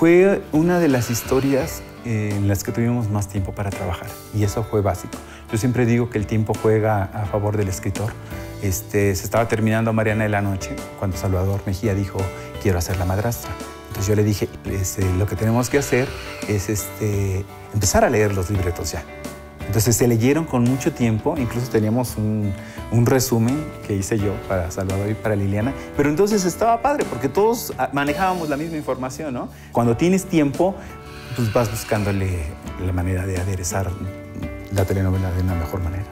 Fue una de las historias en las que tuvimos más tiempo para trabajar y eso fue básico. Yo siempre digo que el tiempo juega a favor del escritor. Este, se estaba terminando Mariana de la Noche cuando Salvador Mejía dijo, quiero hacer la madrastra. Entonces yo le dije, este, lo que tenemos que hacer es este, empezar a leer los libretos ya. Entonces se leyeron con mucho tiempo, incluso teníamos un, un, resumen que hice yo para Salvador y para Liliana, pero entonces estaba padre porque todos manejábamos la misma información, ¿no? Cuando tienes tiempo, pues vas buscándole la manera de aderezar la telenovela de una mejor manera.